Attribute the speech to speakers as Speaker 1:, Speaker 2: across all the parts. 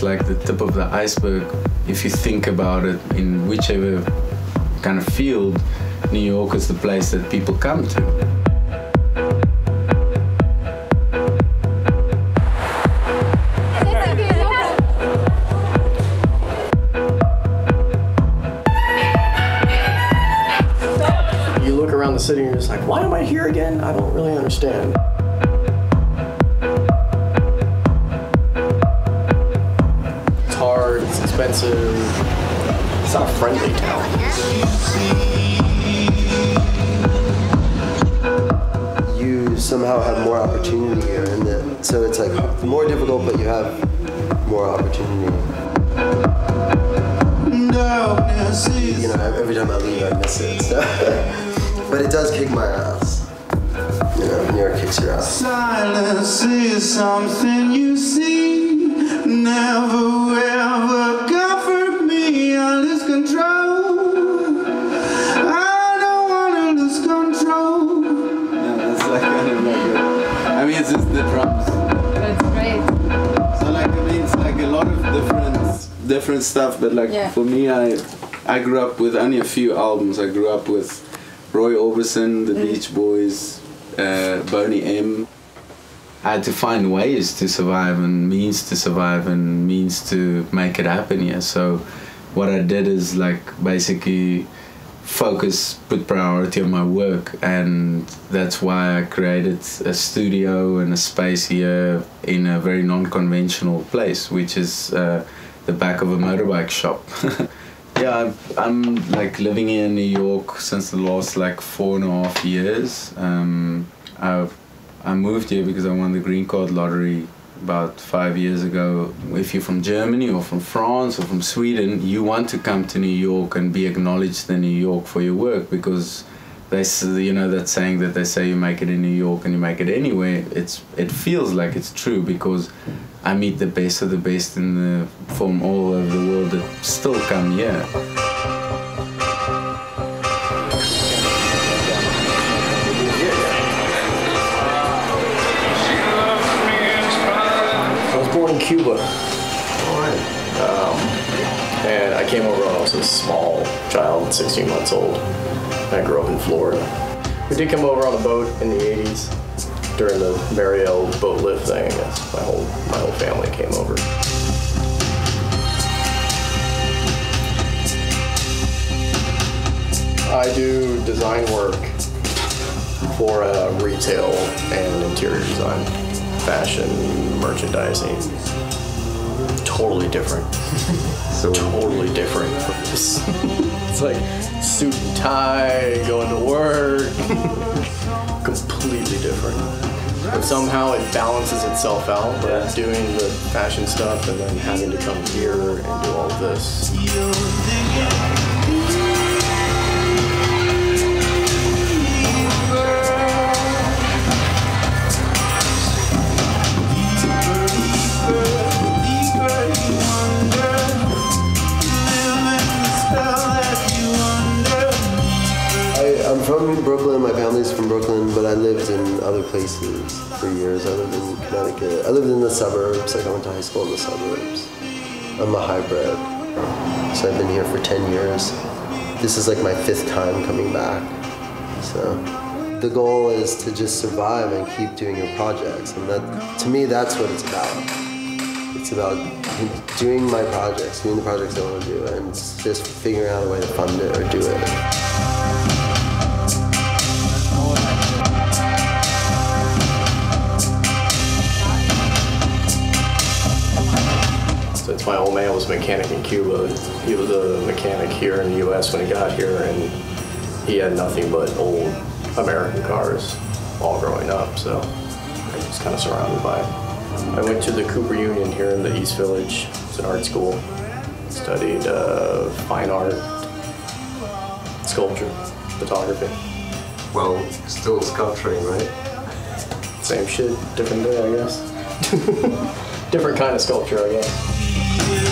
Speaker 1: tip of the iceberg if you think about it in whichever kind of field. New York is the place that people come to.
Speaker 2: You look around the city and you're just like, why am I here again? I don't really understand. It's expensive, it's not a friendly town.
Speaker 3: You somehow have more opportunity here, and the, so it's like more difficult, but you have more opportunity. You know, every time I leave, I miss it. So. But it does kick my ass. You know, New York kicks your ass. Silence is something you see. Never ever
Speaker 1: the drums.
Speaker 4: That's great.
Speaker 1: So like, I mean, it's like a lot of different, different stuff. But like yeah. for me, I, I grew up with only a few albums. I grew up with Roy Orbison, the mm. Beach Boys, uh, Boney M. I had to find ways to survive and means to survive and means to make it happen here. So what I did is like basically focus, put priority on my work, and that's why I created a studio and a space here in a very non-conventional place, which is uh, the back of a motorbike shop. Yeah, I'm like living in New York since the last like four and a half years. Um, I I moved here because I won the green card lottery about five years ago. If you're from Germany or from France or from Sweden, you want to come to New York and be acknowledged in New York for your work because they you know that saying that they say you make it in New York and you make it anywhere. It's it feels like it's true because I meet the best of the best in the from all over the world that still come here.
Speaker 2: Was born in Cuba. Um, and I came over when I was a small child, 16 months old. I grew up in Florida. We did come over on a boat in the 80s during the Mariel boat lift thing, I guess my whole my whole family came over. I do design work for uh, retail and interior design, fashion, merchandising. Totally different. so totally different from this. it's like suit and tie, going to work. Completely different but somehow it balances itself out. But yeah. doing the fashion stuff and then having to come here and do all this.
Speaker 3: From Brooklyn. My family's from Brooklyn, but I lived in other places for years. I lived in Connecticut. I lived in the suburbs. Like I went to high school in the suburbs. I'm a hybrid, so I've been here for 10 years. This is like my fifth time coming back. So the goal is to just survive and keep doing your projects, and that to me that's what it's about. It's about doing my projects, doing the projects I want to do, and just figuring out a way to fund it or do it.
Speaker 2: My old man was a mechanic in Cuba. He was a mechanic here in the U.S. when he got here, and he had nothing but old American cars all growing up. So I was kind of surrounded by it. I went to the Cooper Union here in the East Village. It's an art school. Studied uh, fine art, sculpture, photography.
Speaker 5: Well, still sculpturing, right?
Speaker 2: Same shit, different day, I guess. different kind of sculpture, I guess you.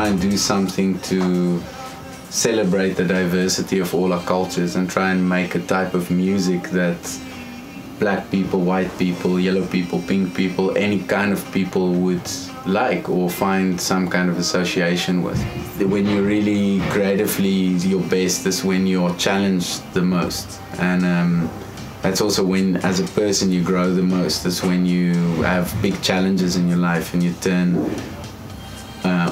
Speaker 1: And do something to celebrate the diversity of all our cultures and try and make a type of music that black people, white people, yellow people, pink people, any kind of people would like or find some kind of association with. When you're really creatively your best is when you're challenged the most. And um, that's also when, as a person, you grow the most. That's when you have big challenges in your life and you turn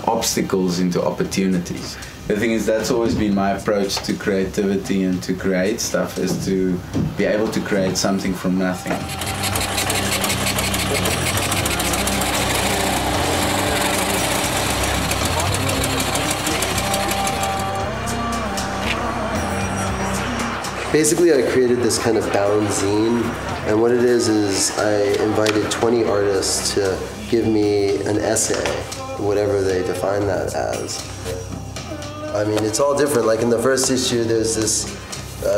Speaker 1: obstacles into opportunities. The thing is, that's always been my approach to creativity and to create stuff is to be able to create something from nothing.
Speaker 3: basically I created this kind of bound zine and what it is is I invited 20 artists to give me an essay, whatever they define that as. I mean, it's all different. Like in the first issue, there's this uh,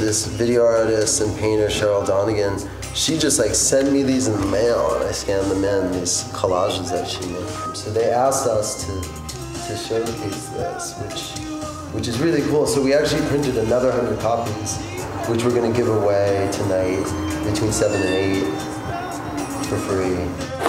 Speaker 3: this video artist and painter Cheryl Donegan. She just like sent me these in the mail, and I scanned them in. These collages that she made. So they asked us to to showcase this, which which is really cool. So we actually printed another 100 copies, which we're to give away tonight between 7 and 8 for free.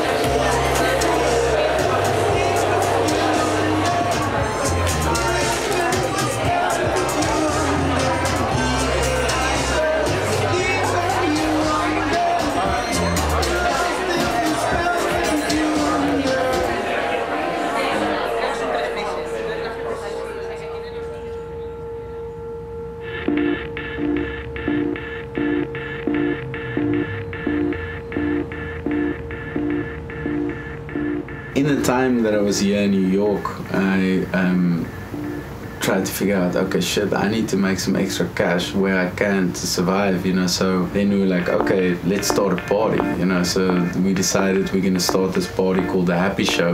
Speaker 1: Time that I was here in New York, I um, tried to figure out, okay, shit, I need to make some extra cash where I can to survive, you know. So then we were like, okay, let's start a party, you know. So we decided we're gonna start this party called the Happy Show.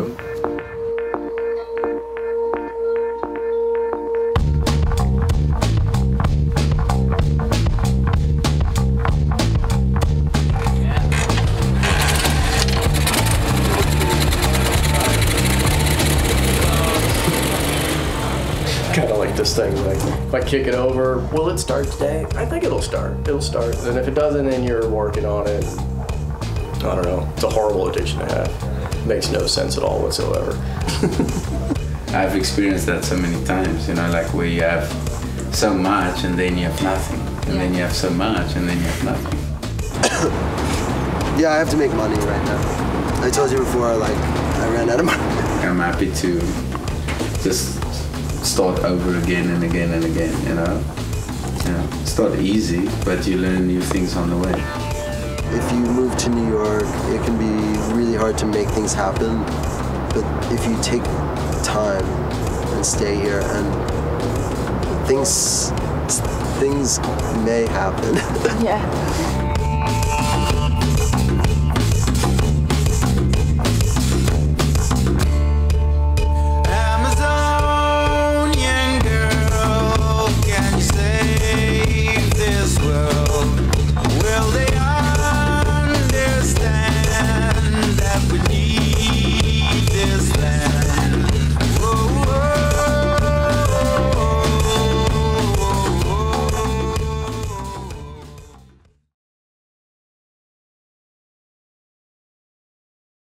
Speaker 2: Thing. Like, if I kick it over, will it start today? I think it'll start. It'll start. And if it doesn't, then you're working on it. I don't know. It's a horrible addiction to have. makes no sense at all whatsoever.
Speaker 1: I've experienced that so many times, you know, like where you have so much and then you have nothing. And yeah. then you have so much and then you have nothing.
Speaker 3: yeah, I have to make money right now. I told you before, like, I ran out of money.
Speaker 1: I'm happy to just start over again and again and again, you know. You know, it's not easy, but you learn new things on the way.
Speaker 3: If you move to New York, it can be really hard to make things happen. But if you take time and stay here and things things may happen.
Speaker 4: Yeah.